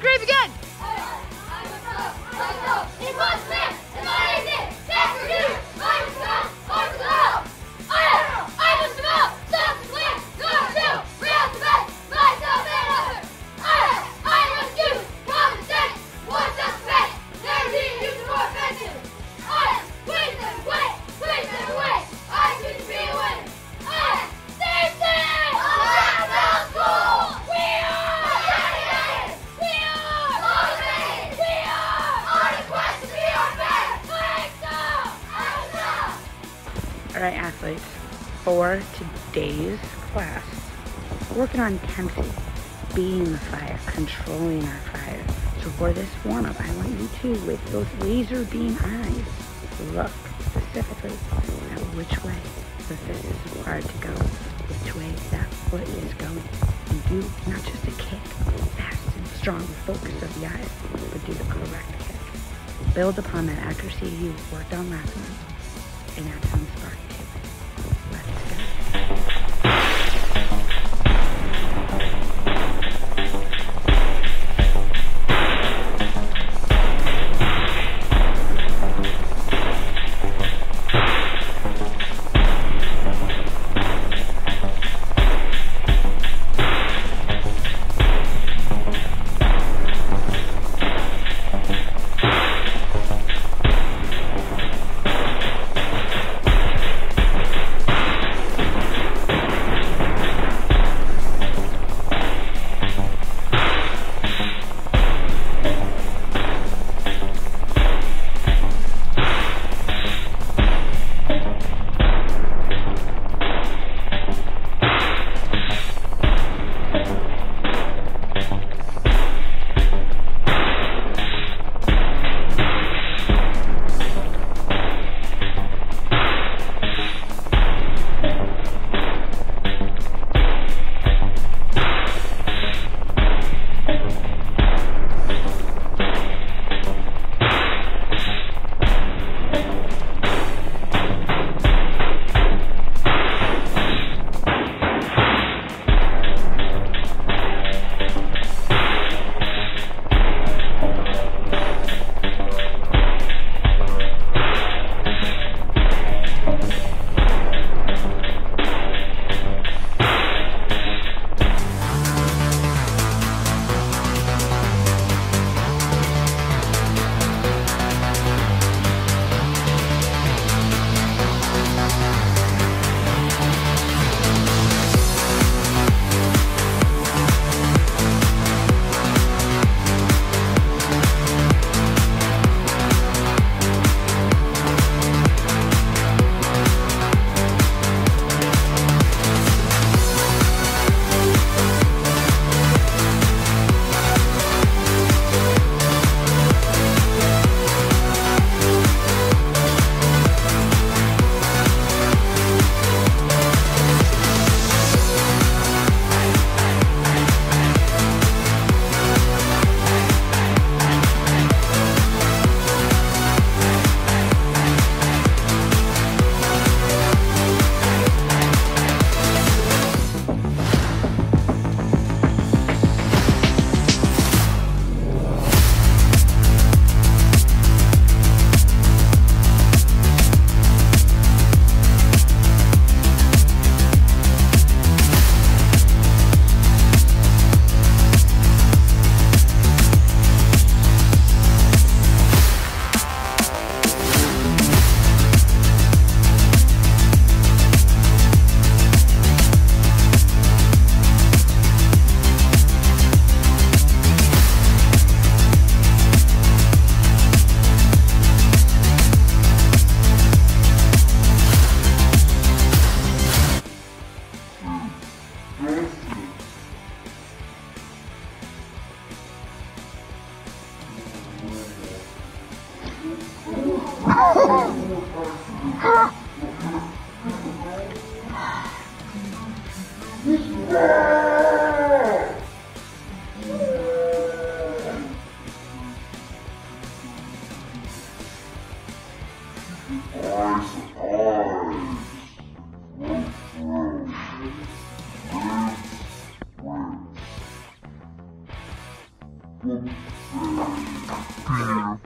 Grave for today's class, working on intensity, being the fire, controlling our fire. So for this warm-up, I want you to, with those laser beam eyes, look specifically at which way the fist is required to go, which way that foot is going. And do not just a kick, fast and strong focus of the eyes, but do the correct kick. Build upon that accuracy you worked on last month and add some spark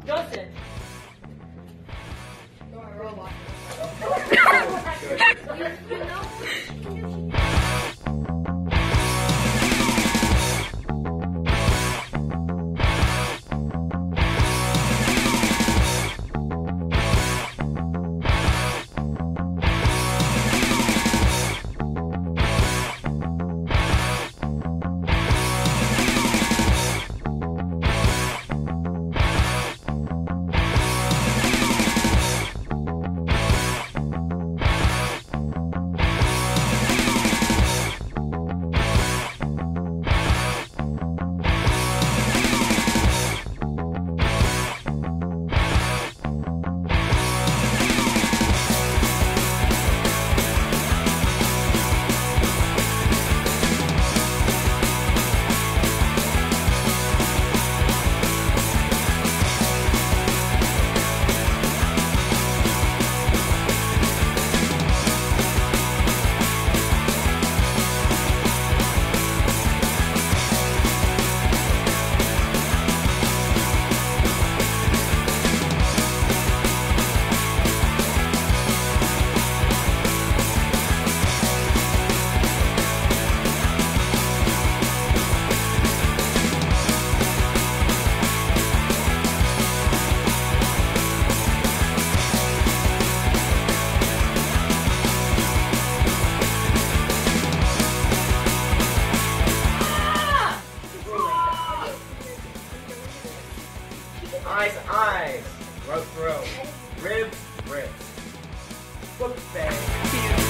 Good Eyes, eyes. Throat, throat. Ribs, ribs. Book.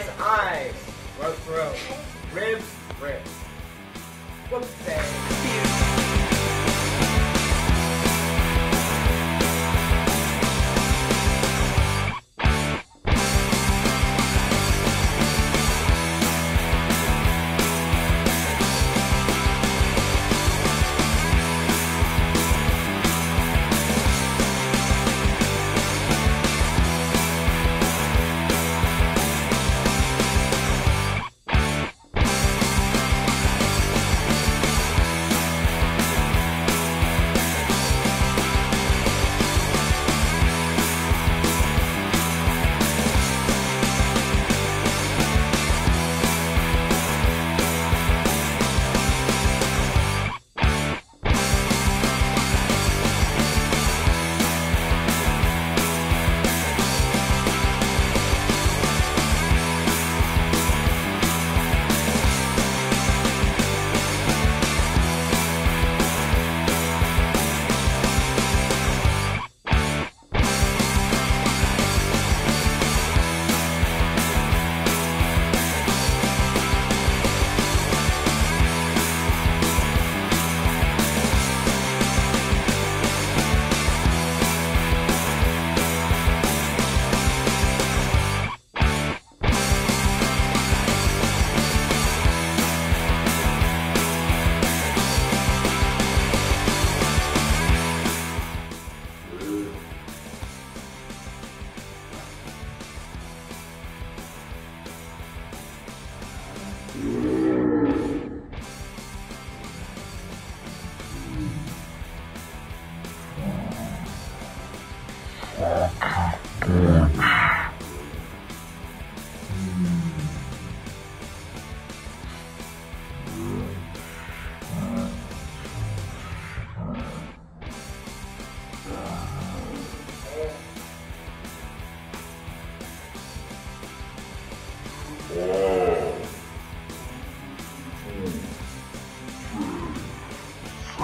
eyes, eyes. Throat, throat. Ribs, ribs. Whoopsie.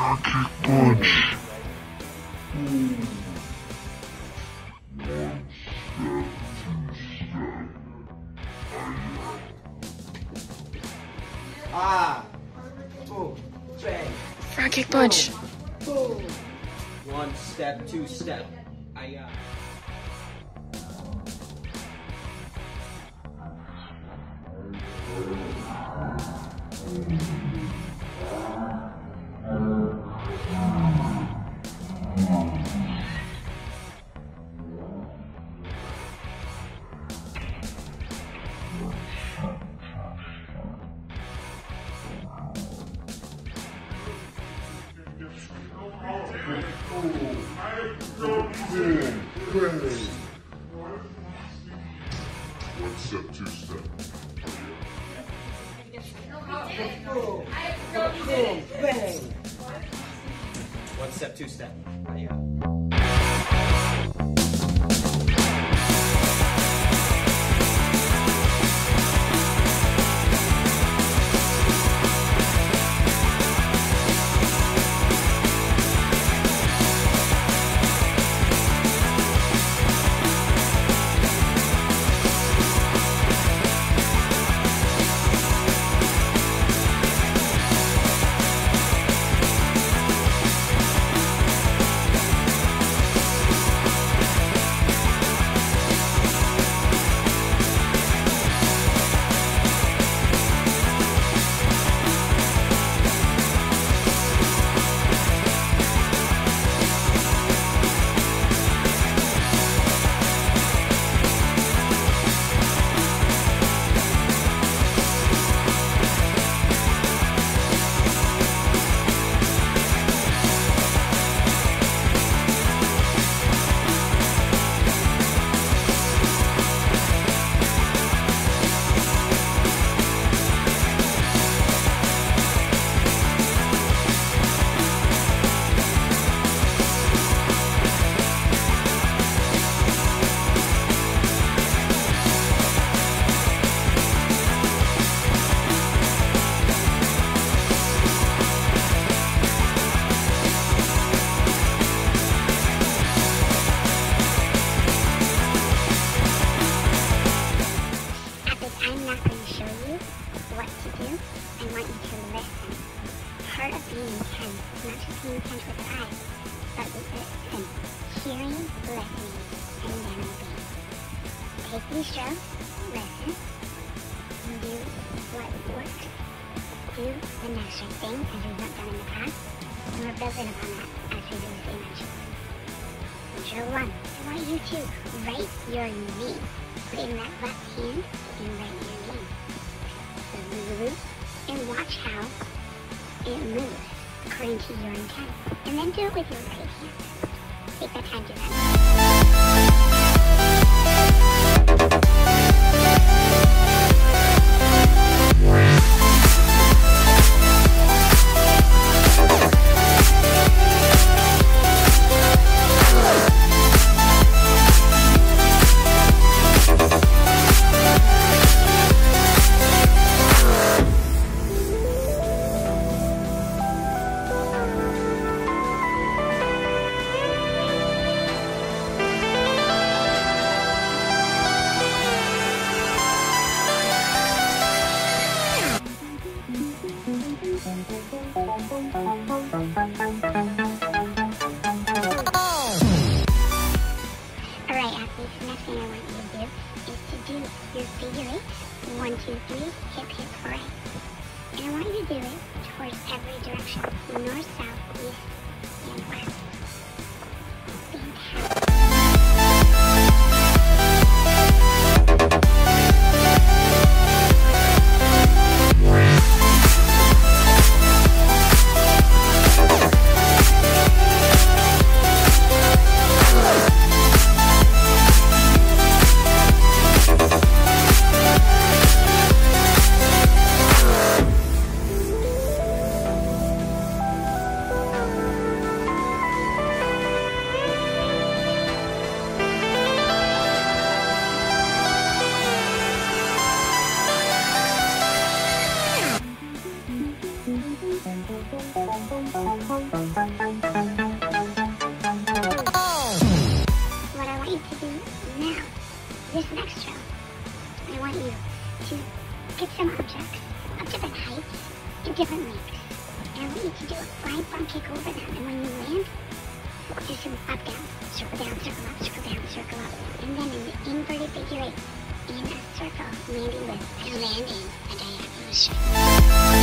Rocket Punch. Ah. Frog kick punch. One step, two step. Listening, and. Take these strokes, listen, and do what worked. Do the right thing as we've not done in the past, and we're building upon that as we do with image. Drill one. I want you to right your knee. Put in that left hand and right your knee. So move and watch how it moves according to your intent. And then do it with your right hand. Take that Alright, athletes, the next thing I want you to do is to do your figure eight, one, two, three, hip, hip, hooray. And I want you to do it towards every direction, north, south, east, and west. I want you to get some objects of different heights and different lengths. And I want you to do a flying front kick over them. And when you land, do some up down, circle down, circle up, circle down, circle up. And then an inverted figure eight, in a circle, landing with a landing a diagonal shape.